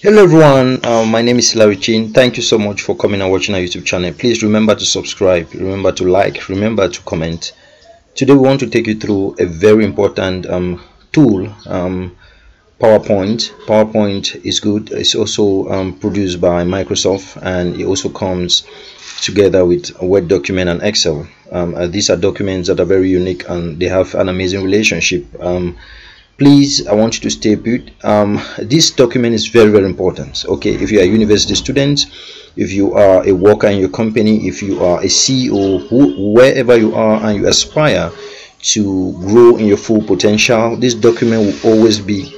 Hello everyone, um, my name is Larry Chin. Thank you so much for coming and watching our YouTube channel. Please remember to subscribe, remember to like, remember to comment. Today we want to take you through a very important um, tool, um, PowerPoint. PowerPoint is good. It's also um, produced by Microsoft and it also comes together with Word document and Excel. Um, uh, these are documents that are very unique and they have an amazing relationship um, please i want you to stay put. Um, this document is very very important okay? If you are a university student if you are a worker in your company if you are a ceo who, wherever you are and you aspire to grow in your full potential this document will always be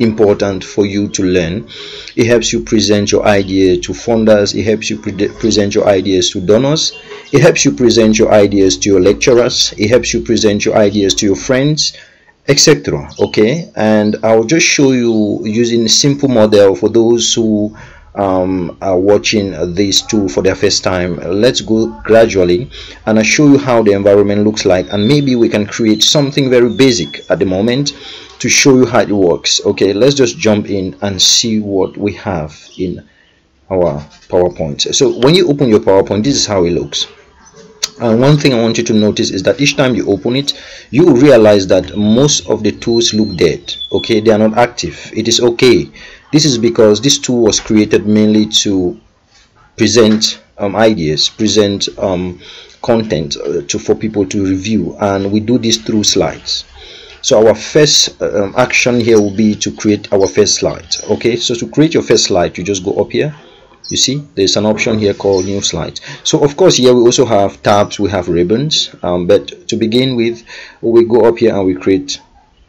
important for you to learn. It helps you present your idea to funders it helps you pre present your ideas to donors. It helps you present your ideas to your lecturers. It helps you present your ideas to your friends etc okay? And i'll just show you using a simple model for those who um, are watching this tool for their first time. Let's go gradually and I'll show you how the environment looks like and maybe we can create something very basic at the moment to show you how it works okay? Let's just jump in and see what we have in our PowerPoint. So when you open your PowerPoint this is how it looks and one thing I want you to notice is that each time you open it you realize that most of the tools look dead. Okay they are not active. It is okay. This is because this tool was created mainly to present um, ideas present um, content uh, to for people to review. And we do this through slides. So our first um, action here will be to create our first slide. Okay so to create your first slide you just go up here you see there's an option here called new slides. So of course here we also have tabs. We have ribbons. Um, but to begin with we go up here and we create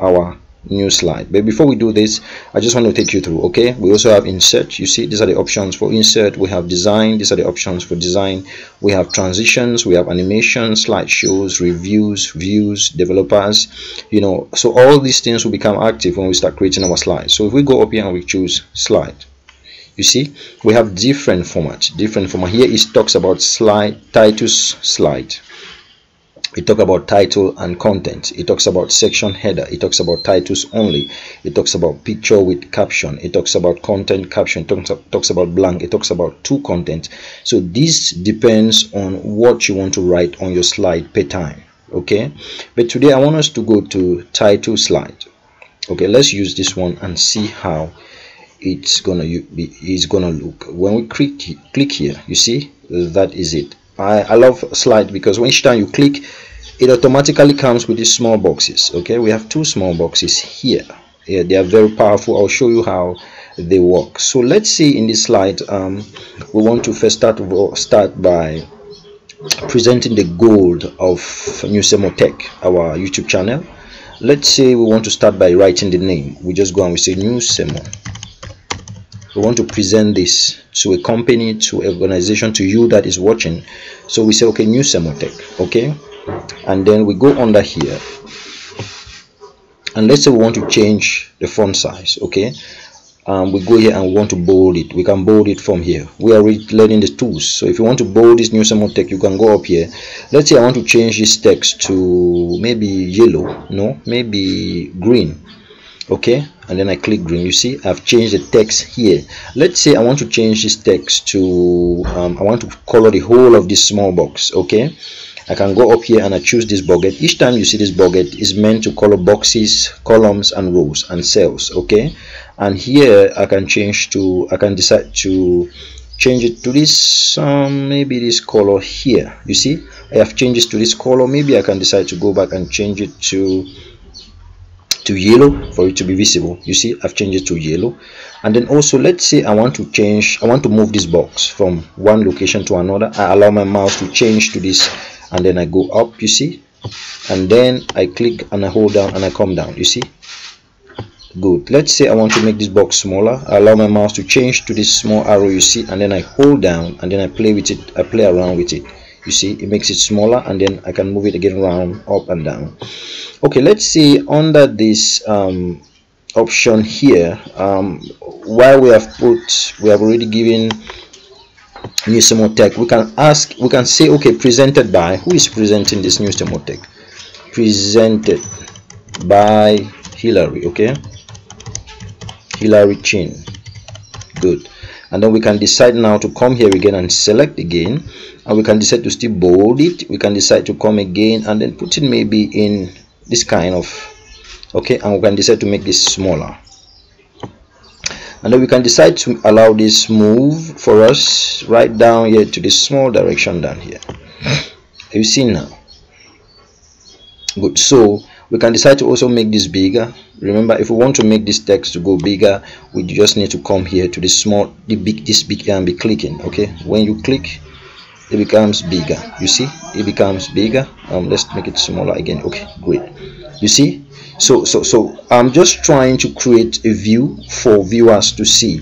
our new slide. But before we do this i just want to take you through okay? We also have insert. You see these are the options for insert. We have design. These are the options for design. We have transitions. We have animation slideshows reviews views developers you know. So all these things will become active when we start creating our slides. So if we go up here and we choose slide you see we have different formats different format. Here it talks about slide titles slide. It talks about title and content. It talks about section header. It talks about titles only. It talks about picture with caption. It talks about content caption. It talks about blank. It talks about two content. So this depends on what you want to write on your slide per time okay? But today i want us to go to title slide. Okay let's use this one and see how it's gonna be is gonna look. When we click click here you see that is it. I, I love slide because when each time you click it automatically comes with these small boxes okay? We have two small boxes here. Yeah, they are very powerful. I'll show you how they work. So let's see in this slide um, we want to first start start by presenting the goal of Nyusemo Tech our YouTube channel. Let's say we want to start by writing the name. We just go and we say Nyusemo we want to present this to a company to an organization to you that is watching. So we say okay Nyusemo Tech okay? And then we go under here. And let's say we want to change the font size okay? Um, we go here and we want to bold it. We can bold it from here. We are learning the tools. So if you want to bold this Nyusemo Tech you can go up here. Let's say i want to change this text to maybe yellow no? Maybe green okay? And then I click green. You see I've changed the text here. Let's say I want to change this text to um, I want to color the whole of this small box. Okay? I can go up here and I choose this bucket. Each time you see this bucket is meant to color boxes columns and rows and cells. Okay? And here I can change to I can decide to change it to this um, maybe this color here. You see? I have changed to this color. Maybe I can decide to go back and change it to to yellow for it to be visible. You see I've changed it to yellow. And then also let's say I want to change I want to move this box from one location to another. I allow my mouse to change to this and then I go up you see. And then I click and I hold down and I come down you see. Good. Let's say I want to make this box smaller. I allow my mouse to change to this small arrow you see and then I hold down and then I play with it I play around with it you see it makes it smaller and then I can move it again around up and down. Okay let's see under this um, option here um, while we have put we have already given new Tech. We can ask we can say okay presented by who is presenting this new Tech? Presented by Hillary okay? Hillary Chin. Good. And then we can decide now to come here again and select again and we can decide to still bold it. We can decide to come again and then put it maybe in this kind of okay and we can decide to make this smaller. And then we can decide to allow this move for us right down here to this small direction down here. You see now? Good. So we can decide to also make this bigger. Remember if we want to make this text to go bigger we just need to come here to this small the big this big and be clicking okay? When you click it becomes bigger. You see? It becomes bigger. Um let's make it smaller again. Okay great. You see? So so so i'm just trying to create a view for viewers to see.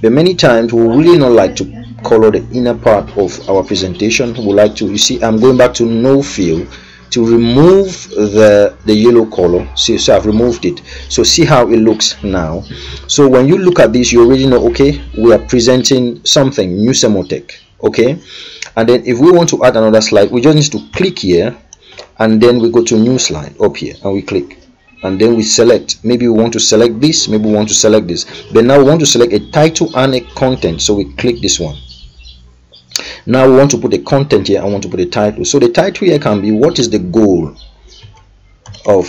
But many times we really not like to color the inner part of our presentation. We like to you see i'm going back to no fill to remove the the yellow color. See so i've removed it. So see how it looks now. So when you look at this you already know okay we are presenting something Nyusemo Tech okay? And then if we want to add another slide we just need to click here and then we go to new slide up here and we click. And then we select maybe we want to select this maybe we want to select this. But now we want to select a title and a content so we click this one. Now we want to put a content here i want to put a title. So the title here can be what is the goal of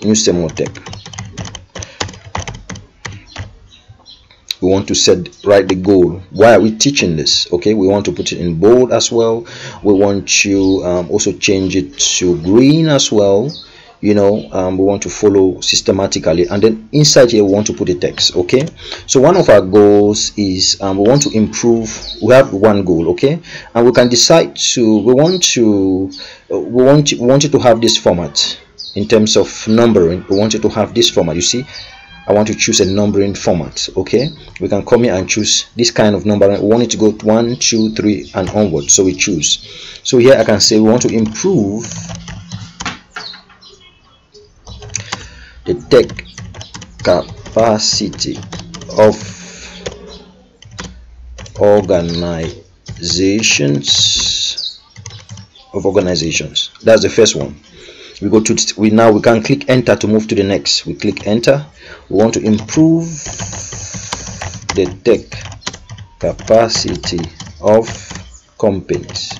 Nyusemo Tech we want to set right the goal. Why are we teaching this? Okay we want to put it in bold as well. We want to um, also change it to green as well. You know um, we want to follow systematically. And then inside here we want to put the text okay? So one of our goals is um, we want to improve. We have one goal okay? And we can decide to we want to uh, we want we want it to have this format in terms of numbering. We want it to have this format you see I want to choose a numbering format okay? We can come here and choose this kind of number we want it to go one two three and onward so we choose. So here I can say we want to improve the tech capacity of organizations of organizations. That's the first one. We go to we now we can click enter to move to the next. We click enter we want to improve the tech capacity of companies.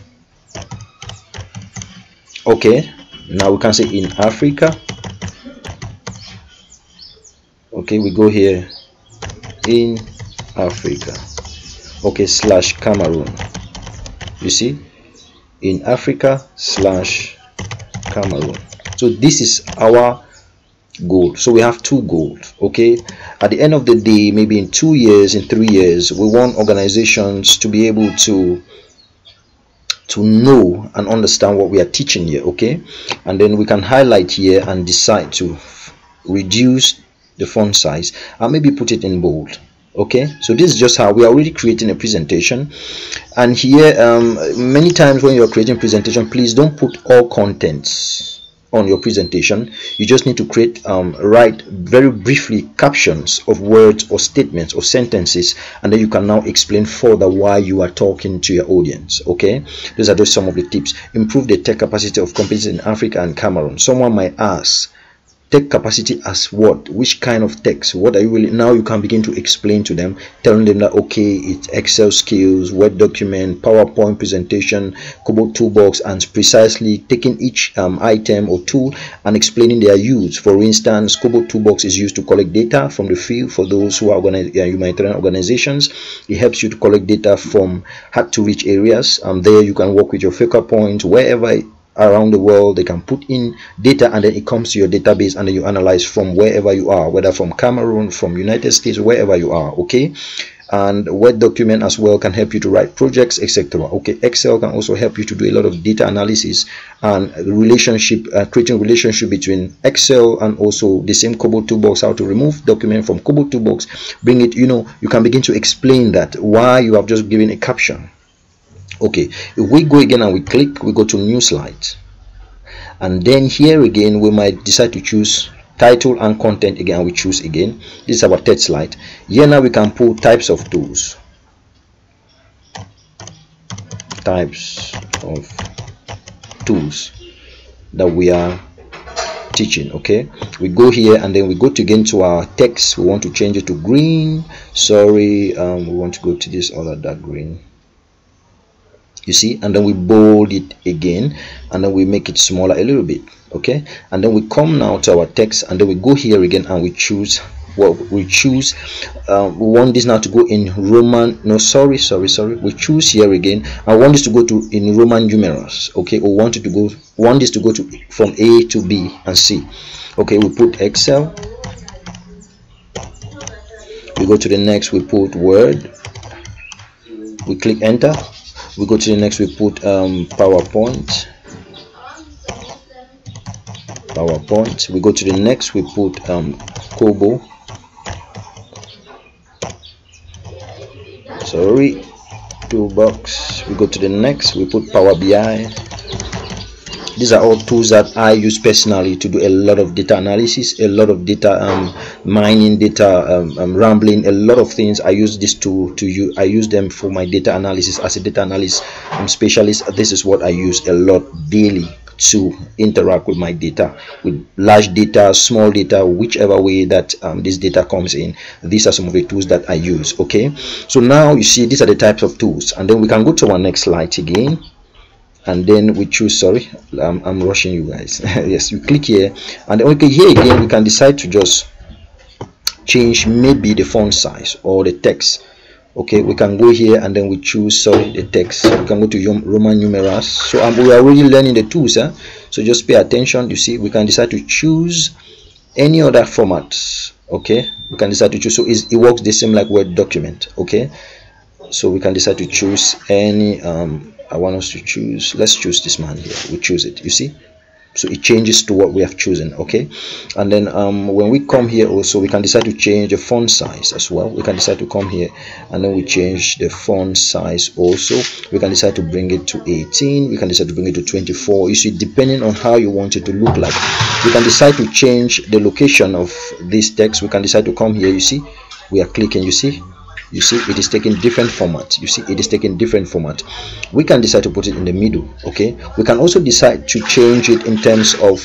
Okay now we can say in africa. Okay we go here in Africa. Okay slash Cameroon. You see? In Africa slash Cameroon. So this is our goal so we have two goals okay? At the end of the day maybe in two years in three years we want organizations to be able to to know and understand what we are teaching here okay? And then we can highlight here and decide to reduce the font size and maybe put it in bold okay? So this is just how we are already creating a presentation. And here um, many times when you're creating presentation please don't put all contents on your presentation you just need to create um, write very briefly captions of words or statements or sentences and then you can now explain further why you are talking to your audience okay? Those are just some of the tips. Improve the tech capacity of companies in Africa and Cameroon. Someone might ask tech capacity as what? Which kind of text? What are you really now you can begin to explain to them telling them that okay it's excel skills word document powerpoint presentation Kobo toolbox and precisely taking each um, item or tool and explaining their use. For instance Kobo toolbox is used to collect data from the field. For those who are organized uh, humanitarian organizations it helps you to collect data from hard to reach areas. And there you can work with your focal point wherever around the world they can put in data and then it comes to your database and you analyze from wherever you are whether from cameroon from united states wherever you are okay? And word document as well can help you to write projects etc okay? Excel can also help you to do a lot of data analysis and relationship uh, creating relationship between excel and also the same Kobo toolbox how to remove document from Kobo toolbox bring it you know you can begin to explain that why you have just given a caption okay if we go again and we click we go to new slide and then here again we might decide to choose title and content again we choose again. This is our third slide. Here now we can pull types of tools types of tools that we are teaching okay? We go here and then we go to again to our text. We want to change it to green. Sorry um, we want to go to this other dark green you see? And then we bold it again and then we make it smaller a little bit okay? And then we come now to our text and then we go here again and we choose what we choose uh, we want this now to go in roman no sorry sorry sorry. We choose here again i want this to go to in roman numerals okay? We want it to go want this to go to from a to b and c okay? We put excel. We go to the next we put word. We click enter we go to the next we put um, PowerPoint. PowerPoint. We go to the next we put um, Kobo. Sorry toolbox. We go to the next we put Power BI these are all tools that I use personally to do a lot of data analysis a lot of data um, mining data um, um, rambling a lot of things. I use this tool to use I use them for my data analysis. As a data analyst specialist. This is what I use a lot daily to interact with my data with large data small data whichever way that um, this data comes in. These are some of the tools that I use okay? So now you see these are the types of tools. And then we can go to our next slide again and then we choose sorry I'm, I'm rushing you guys. Yes we click here. And okay here again we can decide to just change maybe the font size or the text. Okay we can go here and then we choose sorry the text. We can go to roman numerals. So um, we are already learning the tools huh? so just pay attention. You see we can decide to choose any other format okay we can decide to choose. So it works the same like word document. Okay so we can decide to choose any um I want us to choose let's choose this man here. We choose it you see? So it changes to what we have chosen okay? And then um, when we come here also we can decide to change the font size as well. We can decide to come here and then we change the font size also. We can decide to bring it to 18 we can decide to bring it to 24 you see depending on how you want it to look like we can decide to change the location of this text. We can decide to come here you see? We are clicking you see you see it is taking different format. You see it is taking different format. We can decide to put it in the middle okay? We can also decide to change it in terms of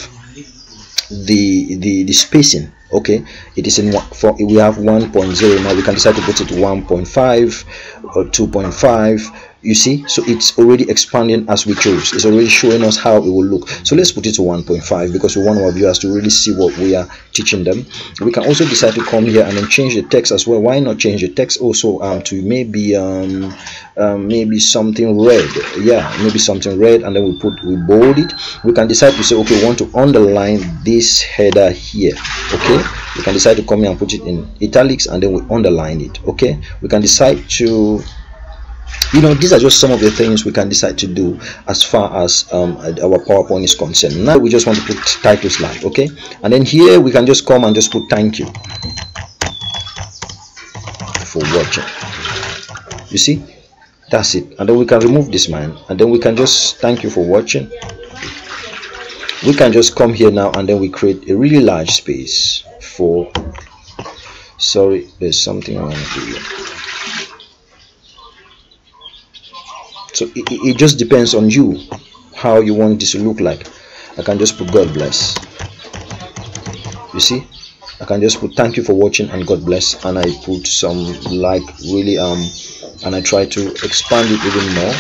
the the the spacing okay? It is in for we have 1.0 now we can decide to put it 1.5 or 2.5 you see? So it's already expanding as we chose it's already showing us how it will look. So let's put it to 1.5 because we want our viewers to really see what we are teaching them. We can also decide to come here and then change the text as well. Why not change the text also um to maybe um, um maybe something red? Yeah maybe something red and then we put we bold it. We can decide to say okay we want to underline this header here okay? We can decide to come here and put it in italics and then we underline it okay? We can decide to you know these are just some of the things we can decide to do as far as um, our powerpoint is concerned. Now we just want to put title slide okay? And then here we can just come and just put thank you for watching. You see? That's it. And then we can remove this man. And then we can just thank you for watching. We can just come here now and then we create a really large space for sorry there's something I want to do here so it, it just depends on you how you want this to look like. I can just put God bless. You see? I can just put thank you for watching and God bless. And I put some like really um and I try to expand it even more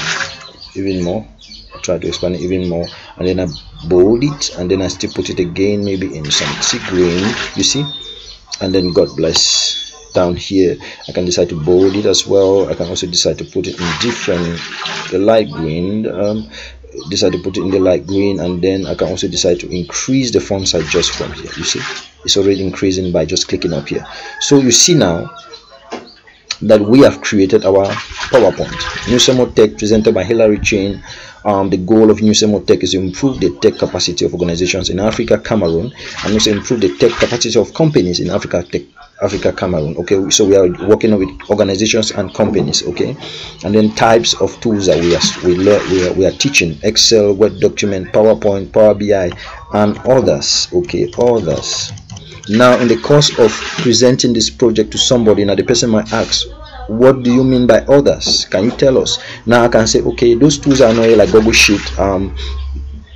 even more. I try to expand it even more. And then I bold it and then I still put it again maybe in some thick green you see? And then God bless down here. I can decide to bold it as well. I can also decide to put it in different the light green um, decide to put it in the light green and then I can also decide to increase the font size just from here. You see? It's already increasing by just clicking up here. So you see now that we have created our PowerPoint. Nyusemo Tech presented by Hillary Chain. um, the goal of Nyusemo Tech is to improve the tech capacity of organizations in Africa, Cameroon, and also improve the tech capacity of companies in Africa, tech, Africa, Cameroon. Okay, so we are working with organizations and companies. Okay, and then types of tools that we are we learn we are, we are teaching: Excel, Word document, PowerPoint, Power BI, and others. Okay, others. Now, in the course of presenting this project to somebody, now the person might ask, what do you mean by others can you tell us now i can say okay those tools are not like google sheet um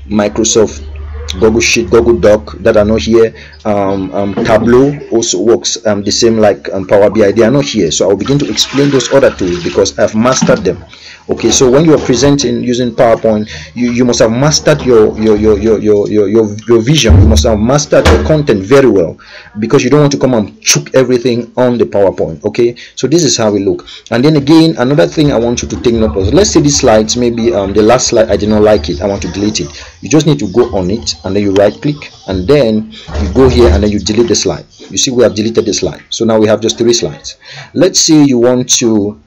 microsoft google sheet google doc that are not here. Um, um, tableau also works um, the same like um, power bi they are not here. So i'll begin to explain those other tools because i've mastered them. Okay so when you are presenting using powerpoint you you must have mastered your your your your your your, your, your vision. You must have mastered your content very well because you don't want to come and choke everything on the powerpoint okay? So this is how we look. And then again another thing i want you to take note of. Let's say these slides maybe um the last slide i did not like it. I want to delete it you just need to go on it and then you right click and then you go here and then you delete the slide. You see we have deleted the slide. So now we have just three slides. Let's say you want to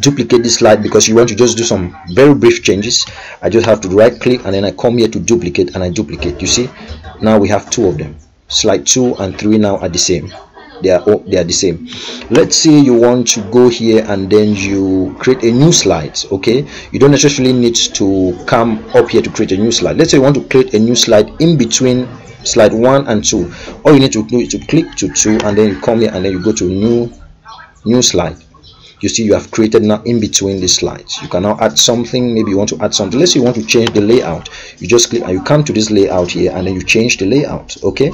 duplicate this slide because you want to just do some very brief changes. I just have to right click and then i come here to duplicate and i duplicate. You see now we have two of them. Slide two and three now are the same they are all, they are the same. Let's say you want to go here and then you create a new slide okay? You don't necessarily need to come up here to create a new slide. Let's say you want to create a new slide in between slide one and two. All you need to do is to click to two and then you come here and then you go to new new slide. You see you have created now in between the slides. You can now add something. Maybe you want to add something. Let's say you want to change the layout. You just click and you come to this layout here and then you change the layout okay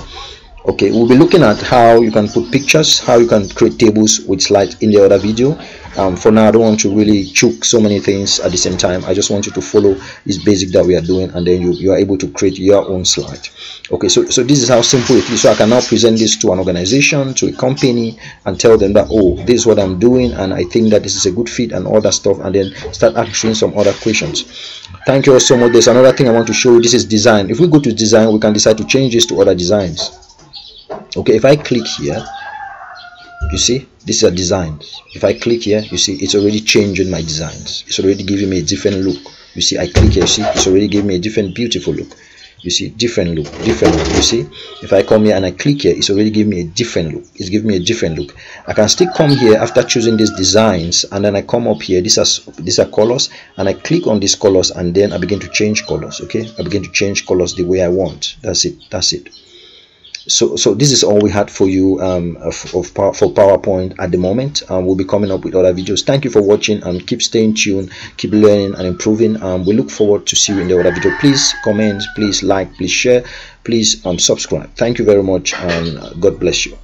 okay we'll be looking at how you can put pictures how you can create tables with slides in the other video. Um, for now i don't want to really choke so many things at the same time. I just want you to follow this basic that we are doing and then you, you are able to create your own slide. Okay so so this is how simple it is. So i can now present this to an organization to a company and tell them that oh this is what i'm doing and i think that this is a good fit and all that stuff and then start answering some other questions. Thank you all so much. There's another thing i want to show you. This is design. If we go to design we can decide to change this to other designs okay if i click here you see these are designs. If i click here you see it's already changing my designs. It's already giving me a different look. You see i click here you see it's already giving me a different beautiful look. You see different look different look. You see if i come here and i click here it's already giving me a different look. It's giving me a different look. I can still come here after choosing these designs and then i come up here these are these are colors and i click on these colors and then i begin to change colors okay? I begin to change colors the way i want. That's it that's it so so this is all we had for you um, of, of for powerpoint at the moment. Um, we'll be coming up with other videos. Thank you for watching and keep staying tuned keep learning and improving. Um, we look forward to see you in the other video. Please comment please like please share please um subscribe. Thank you very much and god bless you